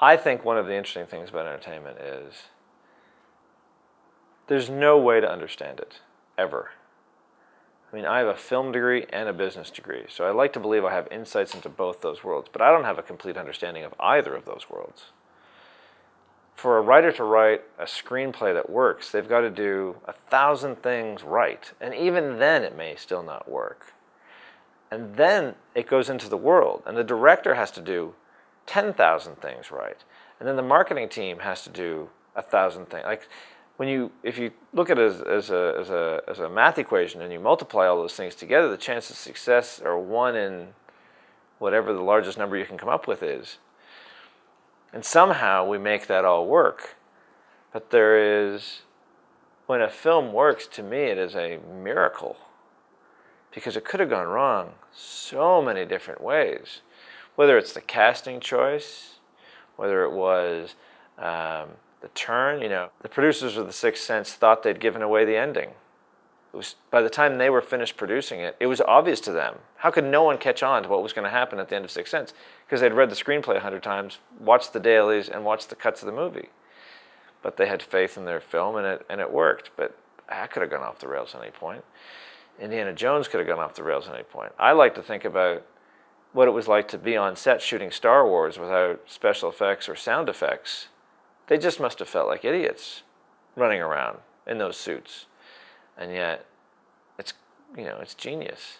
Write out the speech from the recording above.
I think one of the interesting things about entertainment is there's no way to understand it, ever. I mean, I have a film degree and a business degree, so I like to believe I have insights into both those worlds, but I don't have a complete understanding of either of those worlds. For a writer to write a screenplay that works, they've got to do a thousand things right, and even then it may still not work. And then it goes into the world, and the director has to do 10,000 things right. And then the marketing team has to do a thousand things. Like when you, if you look at it as, as, a, as, a, as a math equation and you multiply all those things together, the chances of success are one in whatever the largest number you can come up with is. And somehow we make that all work. But there is, when a film works, to me, it is a miracle because it could have gone wrong so many different ways. Whether it's the casting choice, whether it was um, the turn, you know, the producers of The Sixth Sense thought they'd given away the ending. It was, by the time they were finished producing it, it was obvious to them. How could no one catch on to what was going to happen at the end of Sixth Sense? Because they'd read the screenplay a hundred times, watched the dailies, and watched the cuts of the movie. But they had faith in their film, and it, and it worked. But that could have gone off the rails at any point. Indiana Jones could have gone off the rails at any point. I like to think about what it was like to be on set shooting Star Wars without special effects or sound effects. They just must have felt like idiots running around in those suits. And yet, it's, you know, it's genius.